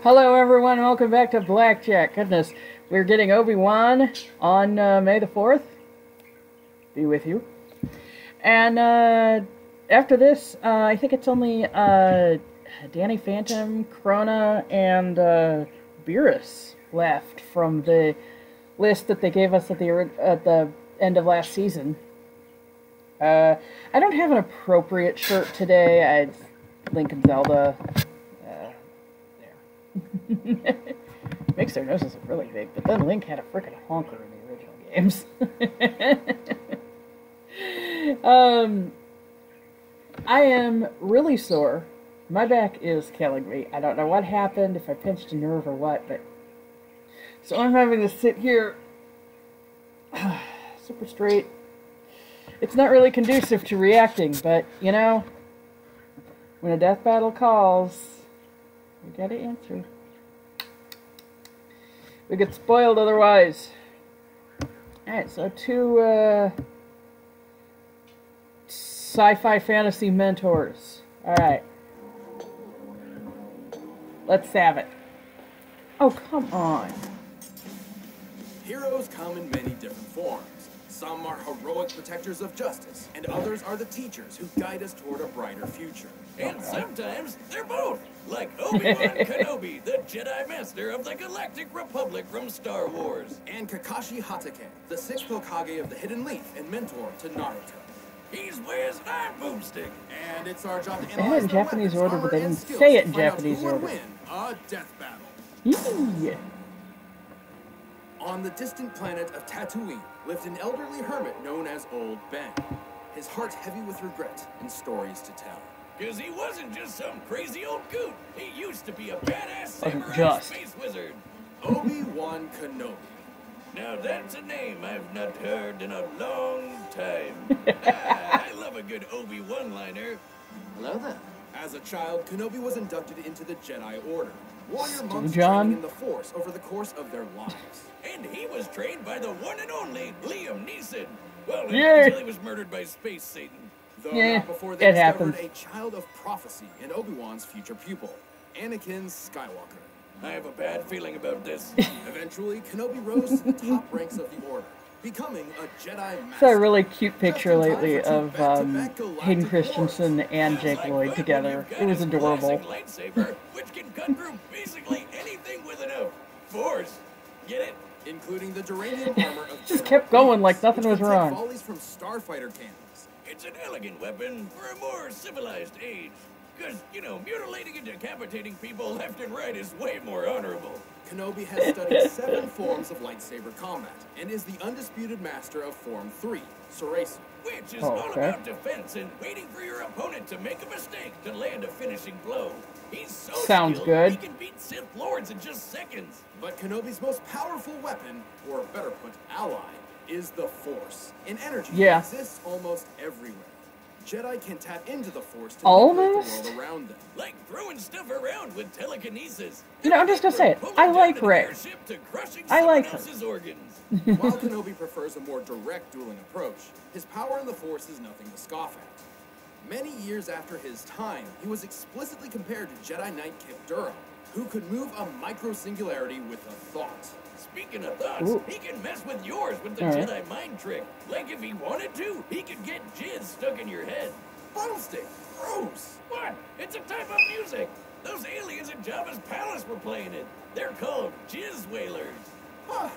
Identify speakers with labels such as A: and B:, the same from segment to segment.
A: Hello, everyone. Welcome back to Blackjack. Goodness, we're getting Obi Wan on uh, May the 4th. Be with you. And uh, after this, uh, I think it's only uh, Danny Phantom, Krona, and uh, Beerus left from the list that they gave us at the at the end of last season. Uh, I don't have an appropriate shirt today. I and Zelda. Their noses look really big, but then Link had a freaking honker in the original games. um, I am really sore. My back is killing me. I don't know what happened, if I pinched a nerve or what, but. So I'm having to sit here super straight. It's not really conducive to reacting, but, you know, when a death battle calls, we gotta answer. We get spoiled otherwise. Alright, so two uh, sci-fi fantasy mentors. Alright. Let's have it. Oh, come on.
B: Heroes come in many different forms. Some are heroic protectors of justice, and others are the teachers who guide us toward a brighter future.
C: And sometimes they're both, like Obi-Wan Kenobi, the Jedi Master of the Galactic Republic from Star Wars.
B: And Kakashi Hatake, the sixth Hokage of the Hidden Leaf and mentor to Naruto.
C: He's wears an iron boomstick.
B: And it's our job to
A: They had it
B: analyze
A: in Japanese
B: weapons,
A: order, but they didn't say it in Japanese order.
B: win a death battle.
A: Yee.
B: On the distant planet of Tatooine lived an elderly hermit known as Old Ben. His heart heavy with regret and stories to tell.
C: Cause he wasn't just some crazy old goot. He used to be a badass
A: Wasn't
C: samurai
A: just.
C: space wizard.
B: Obi-Wan Kenobi.
C: Now that's a name I've not heard in a long time. ah, I love a good Obi-Wan liner.
B: Hello there. As a child, Kenobi was inducted into the Jedi Order. Warrior
A: Stu
B: monks
A: John?
B: training in the Force over the course of their lives.
C: And he was trained by the one and only Liam Neeson. Well,
A: Yeah.
C: until he was murdered by Space Satan.
B: Though
A: Yeah,
B: before they
A: it
B: discovered
A: happens.
B: a child of prophecy in Obi-Wan's future pupil, Anakin Skywalker.
C: I have a bad feeling about this.
B: Eventually, Kenobi rose to the top ranks of the Order, becoming a Jedi Master.
A: Saw a really cute picture
B: Just in time
A: lately of um, Hayden. Christensen and Jake
C: like
A: Lloyd together.
C: when you've got
A: It was adorable.
C: lightsaber, which can cut through basically anything with enough force. Get it?
B: Including the duranium armor of
A: Just kept going like nothing was
B: could take
A: wrong.
B: Volleys from starfighter cannons.
C: It's an elegant weapon for a more civilized age. Because, you know, mutilating and decapitating people left and right is way more honorable.
B: Kenobi has studied seven forms of lightsaber combat and is the undisputed master of Form 3, Soresu.
C: Which is
A: Oh,
C: all
A: okay.
C: about defense and waiting for your opponent to make a mistake to land a finishing blow. He's so
A: Sounds
C: skilled,
A: good.
C: he can beat Sith Lords in just seconds.
B: But Kenobi's most powerful weapon, or better put, ally, is the Force. An energy
A: Yeah.
B: that exists almost everywhere. Jedi can tap into the Force to manipulate
A: Almost?
B: the world around them.
C: Like throwing stuff around with telekinesis.
A: You know, I'm just gonna say it. I like
C: an
A: Rey.
C: to
A: I like her.
C: organs.
B: While Kenobi prefers a more direct dueling approach, his power in the Force is nothing to scoff at. Many years after his time, he was explicitly compared to Jedi Knight Kyp Durron, who could move a micro-singularity with a thought.
C: Speaking of thoughts,
A: Ooh.
C: he can mess with yours with the
A: All right.
C: Jedi mind trick. Like if he wanted to, he could get jizz stuck in your head.
B: Boomstick! Gross!
C: What? It's a type of music. Those aliens in Jabba's palace were playing it. They're called jizz whalers.
B: Huh.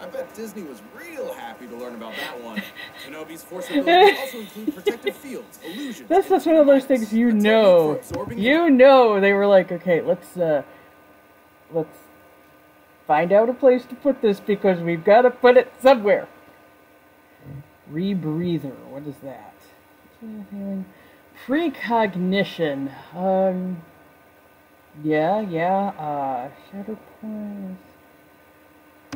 B: I bet Disney was real happy to learn about that one. Kenobi's Force abilities also include protective fields, illusions,
A: That's just one of those things you know. You know they were like, okay, let's uh let's find out a place to put this because we've got to put it somewhere. Rebreather, what is that? Precognition. Um yeah, yeah, uh Shadow Point.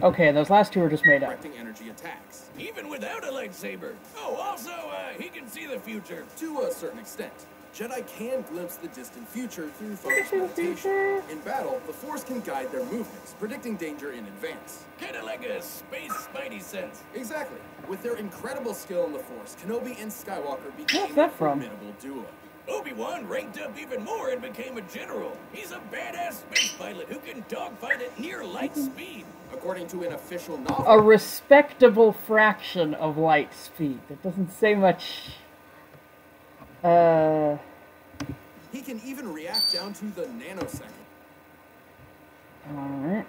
A: Okay, those last two are just made up.
B: energy attacks.
C: Even without a lightsaber. Oh, also, uh, he can see the future.
B: To a certain extent, Jedi can glimpse the distant future through
A: Future,
B: focused meditation.
A: future.
B: In battle, the Force can guide their movements, predicting danger in advance.
C: Kinda like a space spidey sense.
B: Exactly. With their incredible skill in the Force, Kenobi and Skywalker became
A: What's that
B: a formidable duo.
C: Obi-Wan ranked up even more and became a general. He's a badass space pilot who can dogfight at near light mm-hmm. speed.
B: According to an official novel,
A: A respectable fraction of light speed. That doesn't say much. Uh,
B: he can even react down to the nanosecond.
A: alright.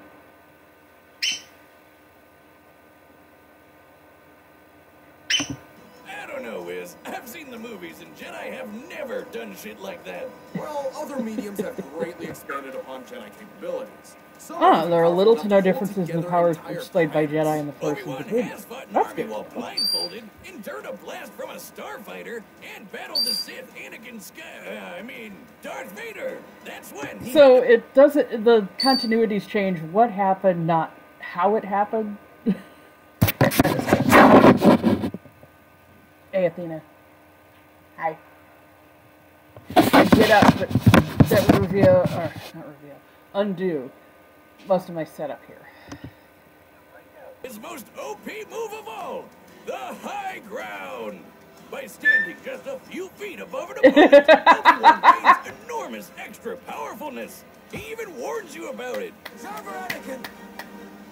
C: I don't know, Wiz. I've seen the movies, and Jedi have never done shit like that.
B: Well, other mediums have greatly expanded upon Jedi capabilities. Some
A: Ah, there are little to no differences in the powers displayed by. Jedi in the first and
C: Obi-Wan
A: the
C: has fought an
A: That's
C: army
A: good.
C: while blindfolded, endured a blast from a starfighter, and battled the Sith Anakin Sky. Uh, I mean, Darth Vader. That's when he
A: So it doesn't. The continuities change. What happened, not how it happened. Hey, Athena. Hi. Get up, but that reveal, or not reveal, undo most of my setup here.
C: his most OP move of all, the high ground. By standing just a few feet above an opponent, Obi-Wan gains enormous extra powerfulness. He even warns you about it.
D: Server Anakin,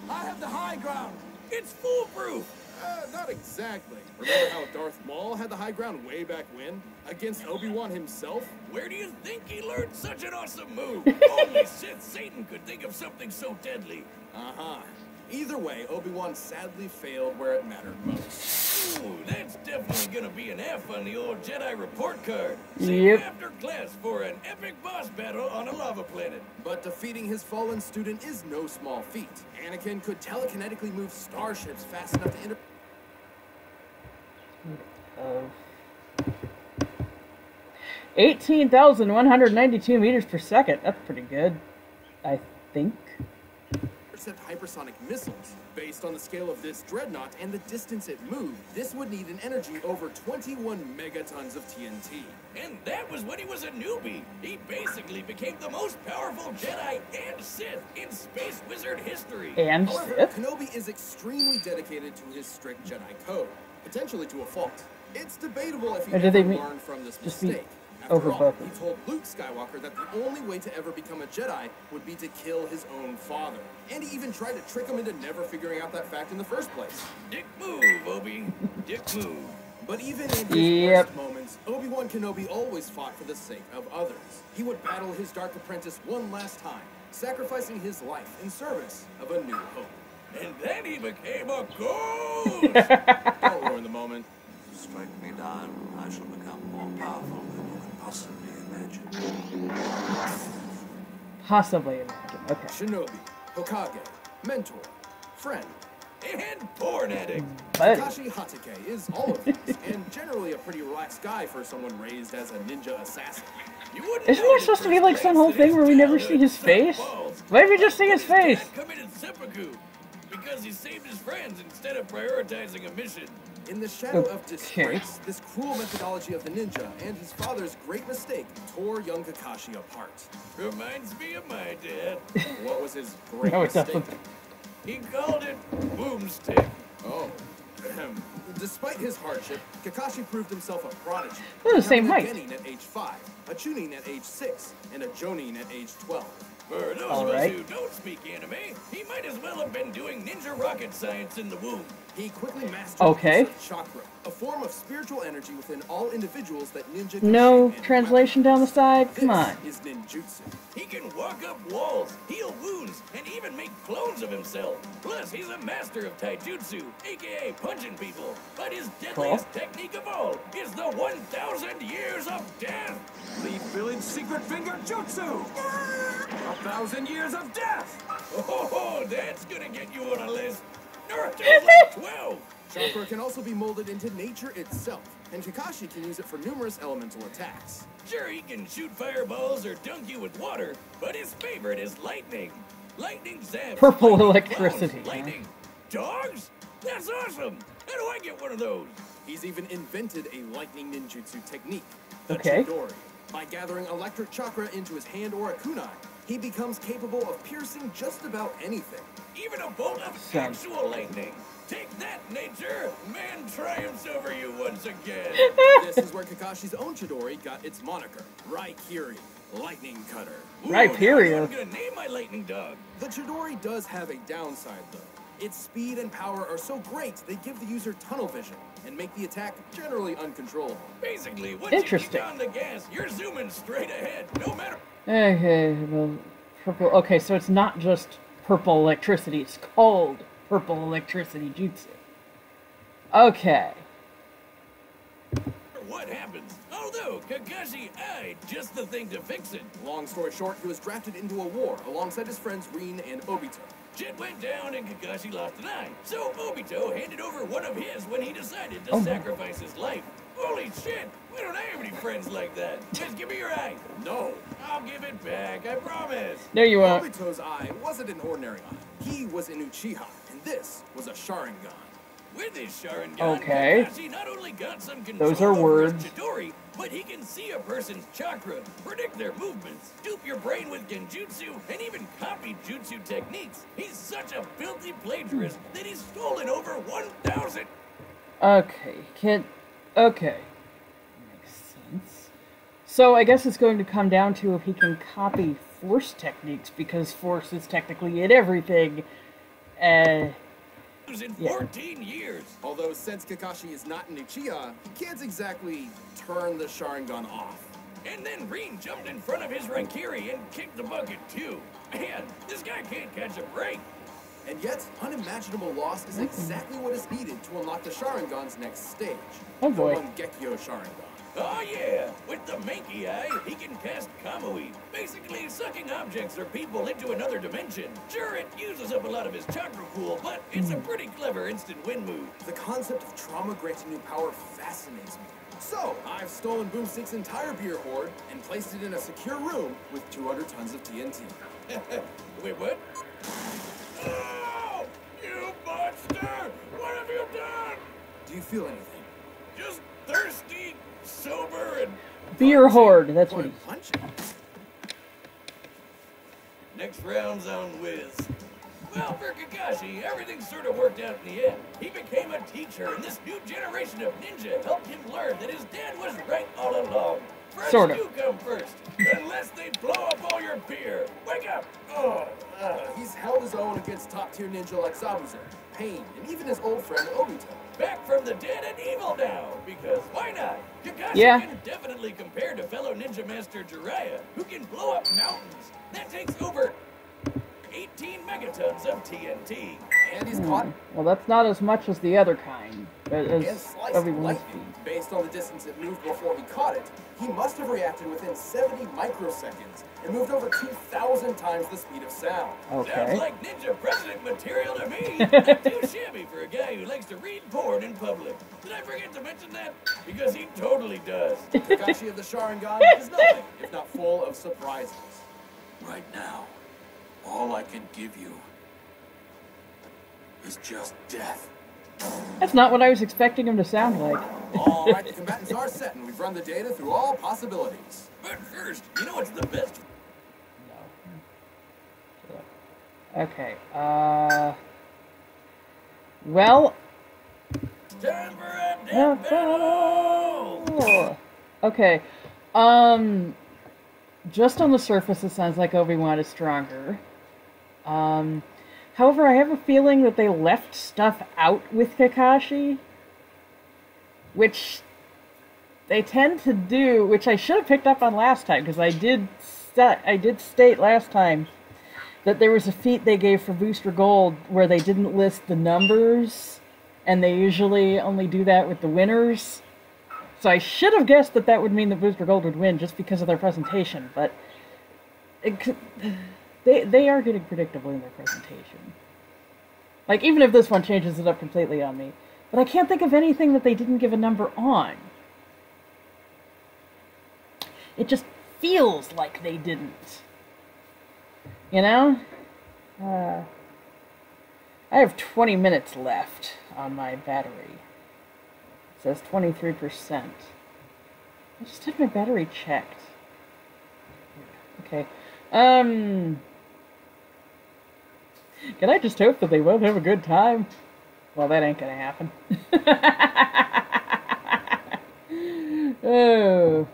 D: I have the high ground.
C: It's foolproof.
B: Uh, not exactly. Remember how Darth Maul had the high ground way back when? Against Obi-Wan himself?
C: Where do you think he learned such an awesome move? Only Sith Satan could think of something so deadly.
B: Uh-huh. Either way, Obi-Wan sadly failed where it mattered most.
C: Ooh, that's definitely gonna be an F on the old Jedi report card. See
A: Yep.
C: you after class for an epic boss battle on a lava planet.
B: But defeating his fallen student is no small feat. Anakin could telekinetically move starships fast enough to inter-
A: Of 18,192 meters per second. That's pretty good, I think.
B: Intercept hypersonic missiles. Based on the scale of this dreadnought and the distance it moved, this would need an energy over 21 megatons of TNT.
C: And that was when he was a newbie. He basically became the most powerful Jedi and Sith in Space Wizard history.
A: And
B: However,
A: Sith?
B: Kenobi is extremely dedicated to his strict Jedi code, potentially to a fault. It's debatable if he
A: did
B: ever
A: they mean-
B: learned from this
A: just be
B: mistake. After
A: over
B: all,
A: both
B: he told Luke Skywalker that the only way to ever become a Jedi would be to kill his own father. And he even tried to trick him into never figuring out that fact in the first place.
C: Dick move, Obi. Dick move.
B: But even in his
A: Yep.
B: worst moments, Obi-Wan Kenobi always fought for the sake of others. He would battle his dark apprentice one last time, sacrificing his life in service of a new hope.
C: And then he became a ghost.
B: Don't ruin the moment.
D: Strike me down, I shall become more powerful than you can possibly imagine.
A: Possibly imagine. Okay.
B: Shinobi, Hokage, mentor, friend.
C: and porn addict.
A: But
B: Kakashi Hatake is all of these, and generally a pretty relaxed guy for someone raised as a ninja assassin.
C: You wouldn't
A: Isn't there supposed to be like some whole thing where we never see his face? Why did we just see his face?
C: committed seppuku because he saved his friends instead of prioritizing a mission.
B: In the shadow of disgrace, this cruel methodology of the ninja and his father's great mistake tore young Kakashi apart.
C: Reminds me of my dad.
B: What was his great
A: No,
B: mistake?
A: doesn't.
C: He called it boomstick.
B: Oh. Despite his hardship, Kakashi proved himself a prodigy.
A: They're the same
B: becoming
A: height.
B: A Genin at age 5, a Chunin at age 6, and a Jonin at age 12.
C: For those
A: All
C: of us who don't speak anime, he might as well have been doing ninja rocket science in the womb.
B: He quickly mastered
A: Okay.
B: the use of chakra, a form of spiritual energy within all individuals that ninja
A: No
B: shape into
A: translation down the side?
B: weapons.
A: Come on.
B: This is ninjutsu.
C: He can walk up walls, heal wounds, and even make clones of himself. Plus, he's a master of taijutsu, aka punching people. But his deadliest technique of all is the 1,000 years of death.
D: Leaf Village Secret Finger Jutsu! Thousand years of death!
C: Oh, that's gonna get you on a list. Naruto's like 12.
B: Chakra can also be molded into nature itself, and Kakashi can use it for numerous elemental attacks.
C: Sure, he can shoot fireballs or dunk you with water, but his favorite is lightning. Lightning zaps.
A: Purple
C: lightning
A: electricity?
C: Lightning. Dogs? That's awesome. How do I get one of those?
B: He's even invented a lightning ninjutsu technique, the
A: Okay.
B: Chidori. By gathering electric chakra into his hand or a kunai, he becomes capable of piercing just about anything.
C: Even a bolt of
A: Son.
C: actual lightning. Take that, nature! Man triumphs over you once again.
B: this is where Kakashi's own Chidori got its moniker, Raikiri, Lightning Cutter.
C: Ooh,
A: Right.
C: I'm gonna name my lightning dog.
B: The Chidori does have a downside, though. Its speed and power are so great, they give the user tunnel vision and make the attack generally uncontrollable.
C: Basically, once you kick on the gas, you're zooming straight ahead, no matter.
A: Okay, well, purple. Okay, so it's not just purple electricity. It's called purple electricity jutsu. Okay.
C: what happens. Although Kakashi eyed just the thing to fix it.
B: Long story short, he was drafted into a war alongside his friends Rin and Obito.
C: Shit went down and Kakashi lost an eye. So Obito handed over one of his when he decided to
A: Oh.
C: sacrifice his life. Holy shit! We don't have any friends like that. Just give me your eye.
B: No,
C: I'll give it back, I promise.
A: There you are.
B: Obito's eye wasn't an ordinary eye. He was an Uchiha, and this was a Sharingan.
C: With his Sharingan,
A: Okay.
C: Kakashi not only got some control
A: Those are words.
C: Chidori, but he can see a person's chakra, predict their movements, dupe your brain with genjutsu, and even copy jutsu techniques. He's such a filthy plagiarist that he's stolen over 1,000.
A: Okay, can okay. Makes sense. So I guess it's going to come down to if he can copy force techniques because force is technically in everything. Uh,
C: in
A: Yeah.
C: 14 years.
B: Although since Kakashi is not an Uchiha, he can't exactly turn the Sharingan off.
C: And then Rin jumped in front of his Raikiri and kicked the bucket too. Man, this guy can't catch a break.
B: And yet, unimaginable loss is mm-hmm. exactly what is needed to unlock the Sharingan's next stage.
A: Oh, boy.
B: The Mangekyo Sharingan.
C: Oh yeah, with the Mankey Eye, he can cast Kamui, basically sucking objects or people into another dimension. Sure, it uses up a lot of his chakra pool, but it's a mm-hmm. pretty clever instant win move.
B: The concept of trauma granting new power fascinates me. So, I've stolen Boomstick's entire beer hoard and placed it in a secure room with 200 tons of TNT.
C: Wait, what?
B: Feel anything?
C: Just thirsty, sober, and
A: beer hoard. That's what
B: Point
A: he's.
B: punching.
C: Next round's on Wiz. Well, for Kakashi, everything sort of worked out in the end. He became a teacher, and this new generation of ninja helped him learn that his dad was right all along. Friends
A: Sort of.
C: do come first, unless they blow up all your beer. Wake up! Oh, uh,
B: He's held his own against top tier ninja like Zabuza, Pain, and even his old friend Obito.
C: The dead and evil now, because why not? Kakashi
A: Yeah.
C: can definitely compare to fellow ninja master Jiraiya, who can blow up mountains. That takes over 18 megatons of TNT.
B: And he's hmm. caught
A: Well, that's not as much as the other kind. As
B: and sliced
A: everyone's
B: lightning. Based on the distance it moved before he caught it, he must have reacted within 70 microseconds and moved over 2,000 times the speed of sound.
C: Sounds like ninja president material to me. Not too shabby for a guy who likes to read porn in public. Did I forget to mention that? Because he totally does.
B: The Kakashi of the Sharingan is nothing if not full of surprises.
D: Right now, all I can give you is just death.
A: That's not what I was expecting him to sound like.
B: All right, the combatants are set, and we've run the data through all possibilities.
C: But first, you know what's the best? No.
A: Okay. Uh. Well.
C: Time for a
A: Yeah,
C: death battle!
A: Oh. Okay. Um. Just on the surface, it sounds like Obi Wan is stronger. Um. However, I have a feeling that they left stuff out with Kakashi, which they tend to do, which I should have picked up on last time because I did st- I did state last time that there was a feat they gave for Booster Gold where they didn't list the numbers, and they usually only do that with the winners. So I should have guessed that that would mean that Booster Gold would win just because of their presentation, but it could, they they are getting predictable in their presentation. Like even if this one changes it up completely on me, but I can't think of anything that they didn't give a number on. It just feels like they didn't. You know? Uh, I have 20 minutes left on my battery. It says 23%. I just had my battery checked. Okay. Um. Can I just hope that they won't have a good time? Well, that ain't gonna happen. oh.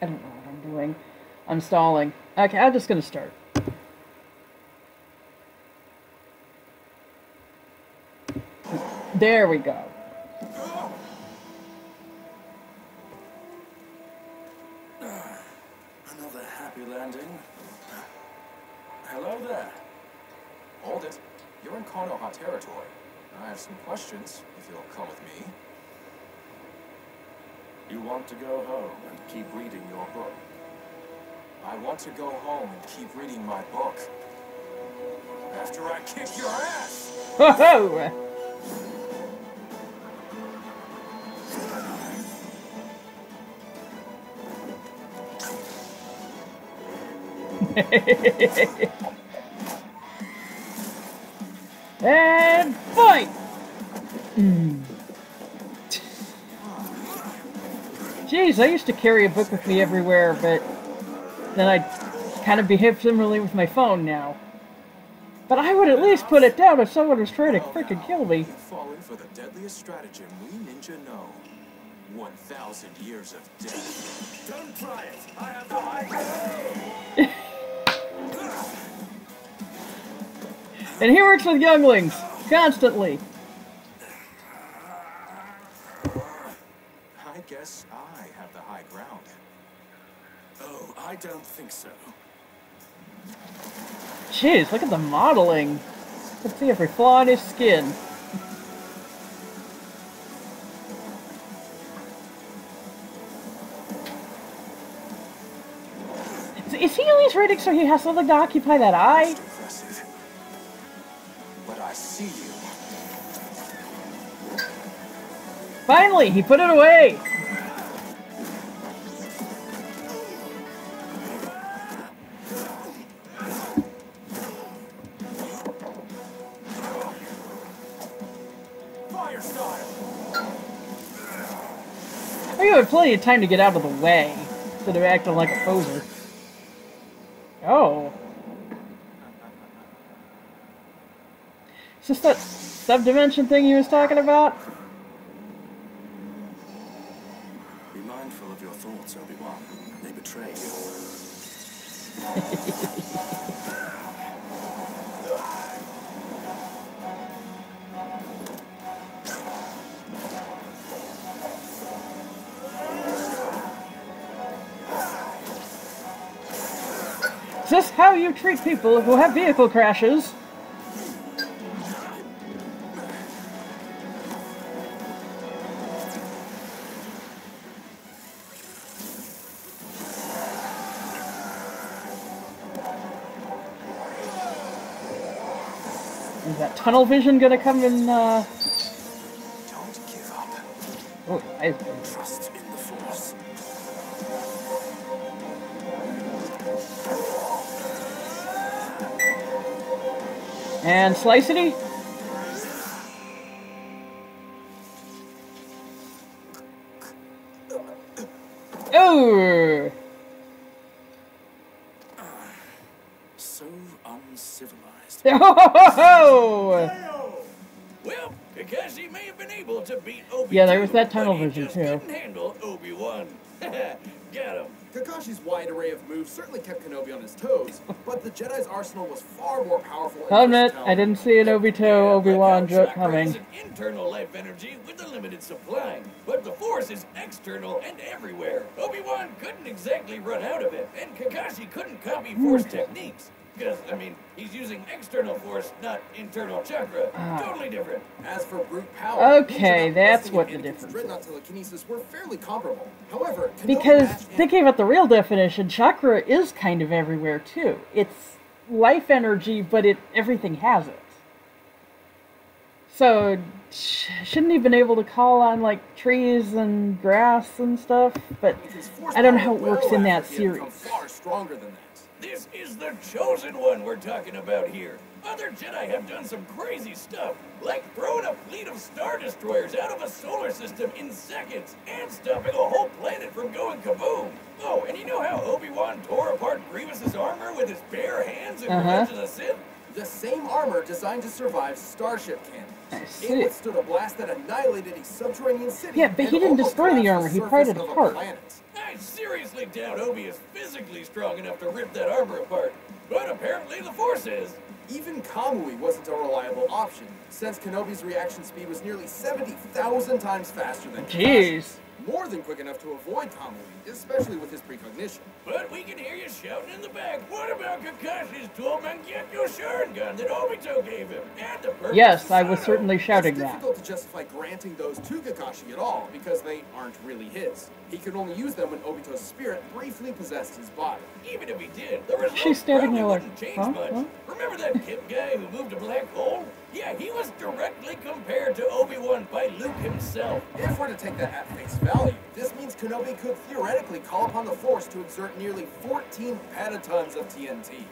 A: I don't know what I'm doing. I'm stalling. Okay, I'm just gonna start. There we go.
D: Another happy landing. Hello there.
B: Hold it. You're in Konoha territory. I have some questions, if you'll come with me.
D: You want to go home and keep reading your book?
B: I want to go home and keep reading my book. After I kick your ass!
A: Ho ho! and fight! Hmm. Jeez, I used to carry a book with me everywhere, but then I kind of behave similarly with my phone now. But I would at least put it down if someone was trying to freaking kill me.
B: Fallen for the deadliest stratagem we ninja know. 1,000 years of death.
C: Don't try it. I have the high
A: And he works with younglings constantly.
B: I guess I have the high ground.
D: Oh, I don't think so.
A: Jeez, look at the modeling. Let's see every flaw in his skin. Is- Is he always ready so he has something to occupy that eye?
B: See you.
A: Finally, he put it away. Plenty of time to get out of the way instead of acting like a poser. Oh. Is this that subdimension thing he was talking about?
D: Be mindful of your thoughts, Obi-Wan. They betray you.
A: Is this how you treat people who have vehicle crashes? Tunnel vision gonna come in, uh...
B: Don't give up.
A: Oh, I...
D: Trust in the Force.
A: And Slicity? Oh!
C: Well, Kakashi may have been able to beat Obi.
A: Yeah, there was that tunnel vision, too.
C: Couldn't handle Obi Wan. Got him.
B: Kakashi's wide array of moves certainly kept Kenobi on his toes, but the Jedi's arsenal was far more powerful. and
A: I'll admit, I didn't see an Obito
C: Yeah,
A: Obi-Wan
C: like how
A: joke coming.
C: an internal life energy with a limited supply, but the Force is external and everywhere. Obi-Wan couldn't exactly run out of it, and Kakashi couldn't copy hmm. Force techniques. Because, I mean, he's using external Force, not internal chakra. Ah. Totally different.
B: As for brute power,
A: Okay, that's what the difference
B: Dreadnought telekinesis were fairly comparable. However,
A: Because thinking about the real definition, chakra is kind of everywhere too. It's life energy, but it everything has it. So sh- shouldn't he have been able to call on like trees and grass and stuff? But
B: with his Force
A: I don't know how it works in that
B: after he had become
A: series.
B: Far stronger than that.
C: This is the chosen one we're talking about here. Other Jedi have done some crazy stuff, like throwing a fleet of Star Destroyers out of a solar system in seconds and stopping a whole planet from going kaboom. Oh, and you know how Obi-Wan tore apart Grievous's armor with his bare hands in
A: Uh-huh.
C: Revenge of the Sith?
B: The same armor designed to survive starship cannon.
A: I
B: It
A: see.
B: withstood a blast that annihilated a subterranean city.
A: Yeah, but he didn't destroy the armor, he
B: surface
A: pried it apart.
B: planet.
C: I seriously doubt Obi is physically strong enough to rip that armor apart. But apparently the Force is.
B: Even Kamui wasn't a reliable option, since Kenobi's reaction speed was nearly 70,000 times faster than Kakashi.
A: Jeez.
B: More than quick enough to avoid Kamui, especially with his precognition.
C: But we can hear you shouting in the back. What about Kakashi's dual Mangekyo Sharingan that Obito gave him? And the
A: Yes, I was certainly shouting
B: it's
A: that.
B: difficult to justify granting those to Kakashi at all, because they aren't really his. He could only use them when Obito's spirit briefly possessed his body.
C: Even if he did, the result
A: She's standing
C: probably
A: there like,
C: wouldn't change
A: huh?
C: much.
A: Huh?
C: Remember that Kyp guy who moved a black hole? Yeah, he was directly compared to Obi-Wan by Luke himself.
B: If we're to take that at face value, this means Kenobi could theoretically call upon the Force to exert nearly 14 petatons of TNT.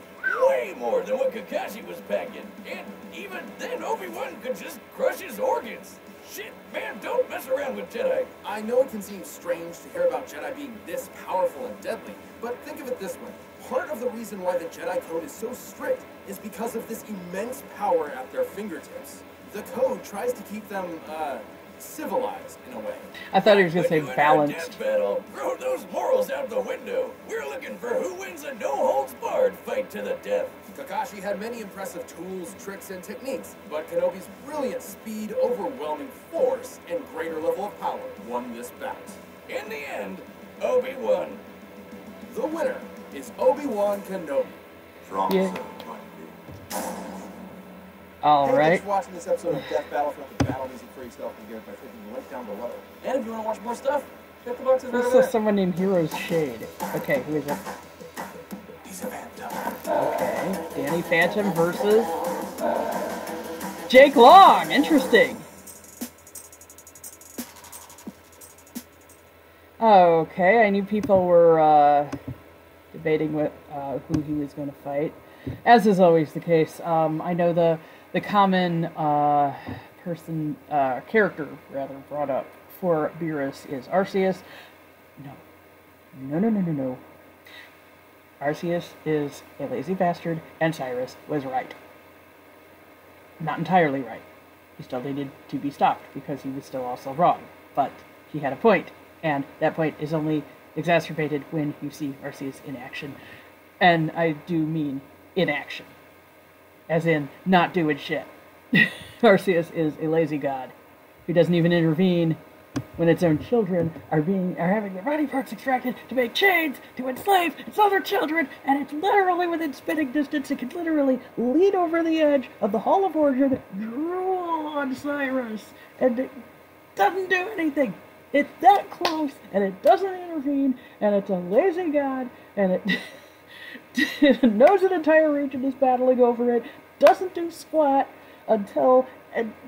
C: Way more than what Kakashi was packing. And even then, Obi-Wan could just crush his organs. Shit, man, don't mess around with Jedi.
B: I know it can seem strange to hear about Jedi being this powerful and deadly, but think of it this way. Part of the reason why the Jedi Code is so strict is because of this immense power at their fingertips. The Code tries to keep them, uh, civilized in a way.
A: I thought he was gonna
C: When
A: say
C: you enter a
A: balanced.
C: death battle, throw those morals out the window. We're looking for who wins a no-holds-barred fight to the death.
B: Kakashi had many impressive tools, tricks, and techniques, but Kenobi's brilliant speed, overwhelming force, and greater level of power won this bout.
C: In the end, Obi won.
B: The winner is Obi-Wan Kenobi.
D: From
A: Yeah.
D: a certain point of view.
A: All
B: Hey,
A: right.
B: thanks for watching this episode of Death Battlefront the Battle Music for yourself again by clicking the link down below. And if you want to watch more stuff, check the boxes right
A: This
B: over
A: is someone named Heroes Shade. Okay, who is it?
B: He's a phantom.
A: Okay. Danny Phantom versus Jake Long. Interesting. Okay, I knew people were uh, debating what uh, who he was going to fight, as is always the case. Um, I know the the common uh, person uh, character rather brought up for Beerus is Arceus. No, no, no, no, no, no. Arceus is a lazy bastard, and Cyrus was right. Not entirely right. He still needed to be stopped because he was still also wrong. But he had a point, and that point is only exacerbated when you see Arceus in action. And I do mean in action. As in, not doing shit. Arceus is a lazy god who doesn't even intervene when its own children are being are having their body parts extracted to make chains to enslave its other children, and it's literally within spitting distance. It could literally lean over the edge of the Hall of Origin, drool on Cyrus, and it doesn't do anything. It's that close, and it doesn't intervene, and it's a lazy god, and it knows an entire region is battling over it, doesn't do squat until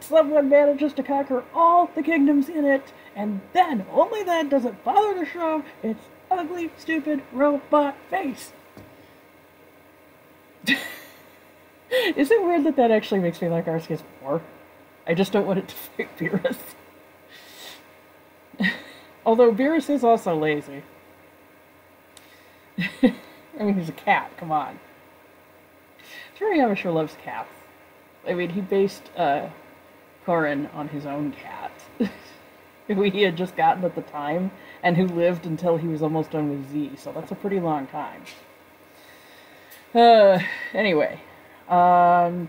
A: someone manages to conquer all the kingdoms in it, and then, only then, does it bother to show its ugly, stupid robot face. Is it weird that that actually makes me like Arceus more? I just don't want it to fight Beerus. Although Beerus is also lazy. I mean, he's a cat, come on. Toriyama sure loves cats. I mean, he based uh, Korin on his own cat, who he had just gotten at the time, and who lived until he was almost done with Z, so that's a pretty long time. Uh, anyway, um,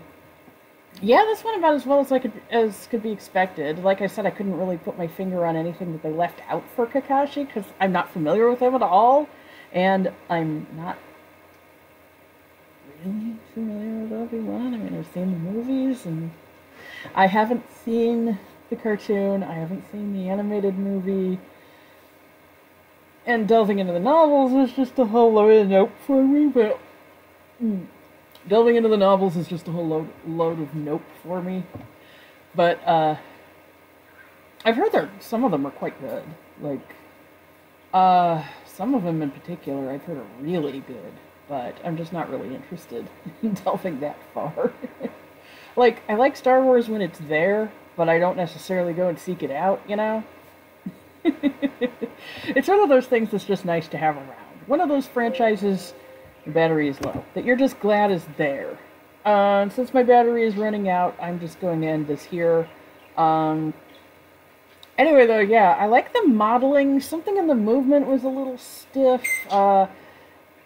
A: yeah, this went about as well as I could as could be expected. Like I said, I couldn't really put my finger on anything that they left out for Kakashi because I'm not familiar with him at all, and I'm not really familiar with Obi Wan. I mean, I've seen the movies, and I haven't seen the cartoon. I haven't seen the animated movie. And delving into the novels is just a whole load of nope for me, but mm, delving into the novels is just a whole load, load of nope for me. But uh, I've heard that some of them are quite good. Like, uh, some of them in particular, I've heard are really good. but I'm just not really interested in delving that far. like, I like Star Wars when it's there, but I don't necessarily go and seek it out, you know? it's one of those things that's just nice to have around. One of those franchises, the battery is low, that you're just glad is there. Um, since my battery is running out, I'm just going to end this here. Um, anyway, though, yeah, I like the modeling. Something in the movement was a little stiff. Uh,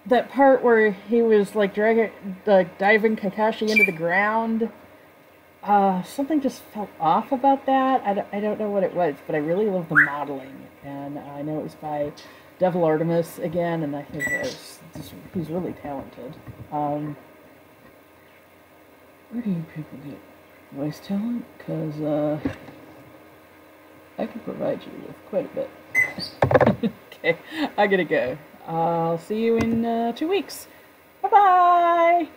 A: that part where he was like dragging, like diving Kakashi into the ground. Uh, something just felt off about that. I don't, I don't know what it was, but I really love the modeling, and I know it was by Devil Artemis again, and I think was he's really talented. Um, where do you people get voice talent? Because uh, I can provide you with quite a bit. okay, I gotta go. I'll see you in uh, two weeks. Bye bye!